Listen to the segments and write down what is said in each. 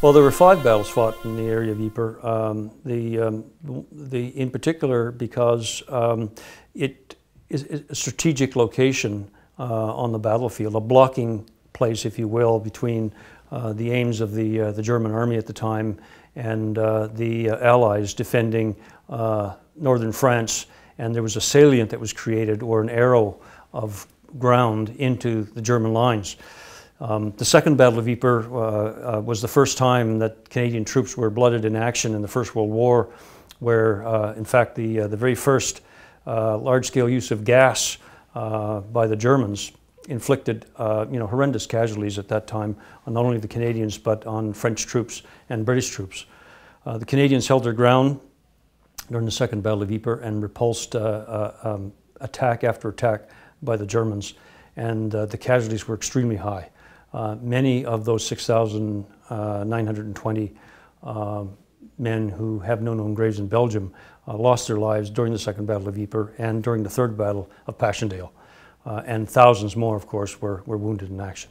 Well, there were five battles fought in the area of Ypres. Um, the, um, the, in particular, because um, it is a strategic location uh, on the battlefield, a blocking place, if you will, between uh, the aims of the, uh, the German army at the time and uh, the uh, Allies defending uh, northern France. And there was a salient that was created, or an arrow of ground into the German lines. Um, the Second Battle of Ypres uh, uh, was the first time that Canadian troops were blooded in action in the First World War, where, uh, in fact, the, uh, the very first uh, large-scale use of gas uh, by the Germans inflicted you know, horrendous casualties at that time on not only the Canadians but on French troops and British troops. the Canadians held their ground during the Second Battle of Ypres and repulsed um, attack after attack by the Germans, and the casualties were extremely high. Uh, many of those 6,920 uh, men who have no known graves in Belgium uh, lost their lives during the Second Battle of Ypres and during the Third Battle of Passchendaele. Uh, and thousands more, of course, were, were wounded in action.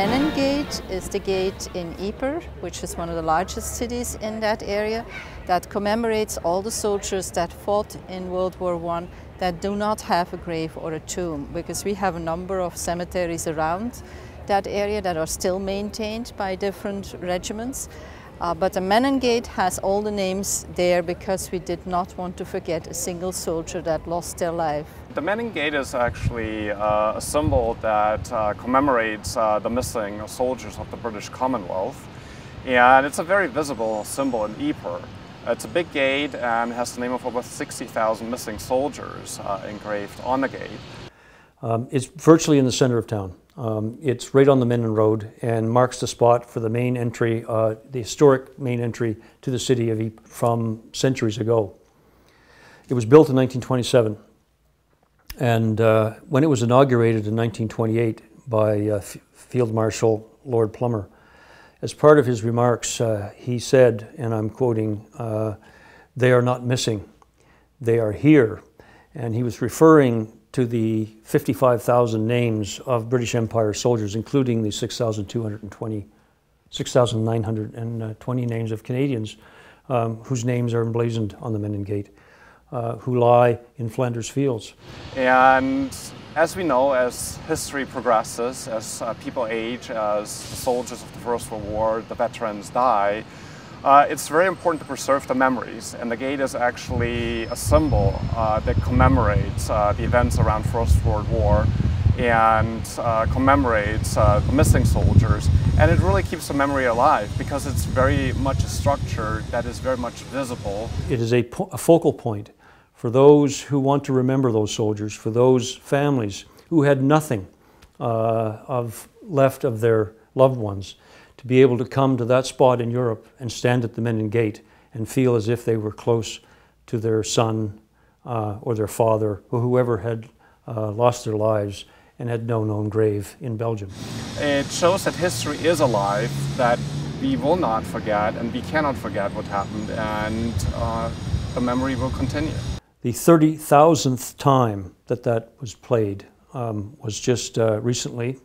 Menin Gate is the gate in Ypres, which is one of the largest cities in that area, that commemorates all the soldiers that fought in World War I that do not have a grave or a tomb because we have a number of cemeteries around that area that are still maintained by different regiments. Uh, but the Menin Gate has all the names there because we did not want to forget a single soldier that lost their life. The Menin Gate is actually uh, a symbol that uh, commemorates uh, the missing soldiers of the British Commonwealth. And it's a very visible symbol in Ypres. It's a big gate and has the name of over 60,000 missing soldiers uh, engraved on the gate. Um, it's virtually in the center of town. Um, it's right on the Menin Road and marks the spot for the main entry, uh, the historic main entry to the city of Ypres from centuries ago. It was built in 1927 and uh, when it was inaugurated in 1928 by uh, Field Marshal Lord Plumer, as part of his remarks, uh, he said, and I'm quoting, uh, they are not missing, they are here. And he was referring to the 55,000 names of British Empire soldiers, including the 6,220, 6,920 names of Canadians um, whose names are emblazoned on the Menin Gate, uh, who lie in Flanders fields. And as we know, as history progresses, as uh, people age, as soldiers of the First World War, the veterans die, uh, it's very important to preserve the memories. And the gate is actually a symbol uh, that commemorates uh, the events around First World War and uh, commemorates uh, the missing soldiers. And it really keeps the memory alive because it's very much a structure that is very much visible. It is a, a focal point for those who want to remember those soldiers, for those families who had nothing uh, of left of their loved ones, to be able to come to that spot in Europe and stand at the Menin Gate and feel as if they were close to their son uh, or their father or whoever had uh, lost their lives and had no known grave in Belgium. It shows that history is alive, that we will not forget and we cannot forget what happened and uh, the memory will continue. The 30,000th time that that was played um, was just uh, recently.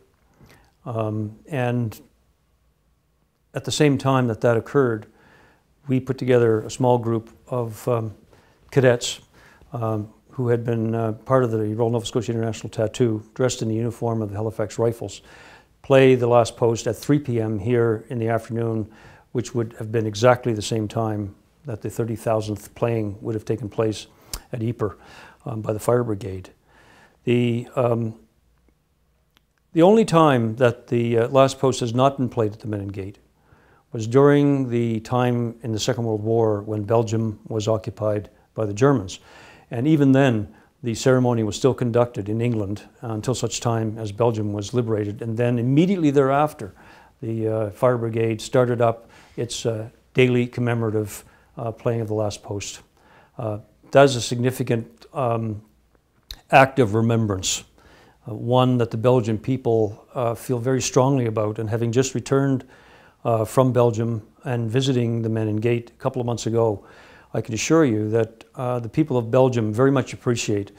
Um, and at the same time that that occurred, we put together a small group of um, cadets um, who had been uh, part of the Royal Nova Scotia International Tattoo, dressed in the uniform of the Halifax Rifles, play the last post at 3 p.m. here in the afternoon, which would have been exactly the same time that the 30,000th playing would have taken place at Ypres um, by the fire brigade. The, um, the only time that the uh, last post has not been played at the Menin Gate was during the time in the Second World War when Belgium was occupied by the Germans. And even then, the ceremony was still conducted in England until such time as Belgium was liberated. And then immediately thereafter, the uh, fire brigade started up its uh, daily commemorative uh, playing of the last post. Uh, that is a significant um, act of remembrance, uh, one that the Belgian people uh, feel very strongly about. And having just returned uh, from Belgium and visiting the Menin Gate a couple of months ago, I can assure you that uh, the people of Belgium very much appreciate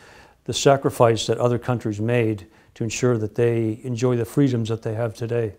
the sacrifice that other countries made to ensure that they enjoy the freedoms that they have today.